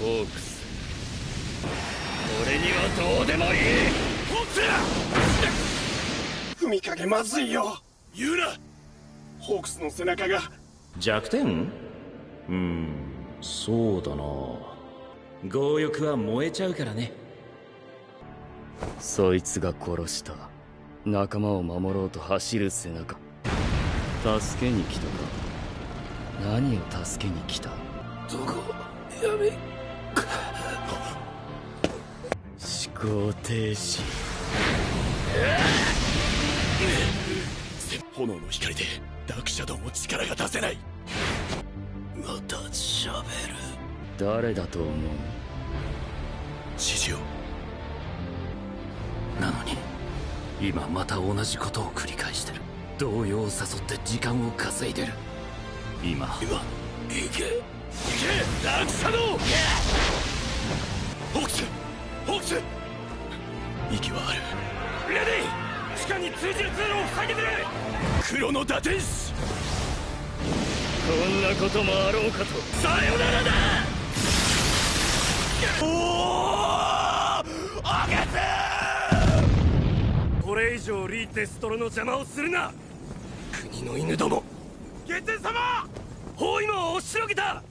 ホークス。俺にはどうでもいい。ホークス踏みかけまずいよ。言うな。ホークスの背中が。弱点？うんそうだな。強欲は燃えちゃうからね。そいつが殺した。仲間を守ろうと走る背中。助けに来たか。何を助けに来た？どこ？やめ思考停止。炎の光でダークシャドウも力が出せない。また喋る。誰だと思う？指示を。なのに今また同じことを繰り返してる。動揺を誘って時間を稼いでる。今。今行け。行け。ダークシャドウ息はある。レディ地下に通じる通路を塞いでくれ。黒の打天使こんなこともあろうかと。さよならだ。おおアゲスこれ以上リー・デストロの邪魔をするな。国の犬ども。ゲツ様！包囲網を押しのけた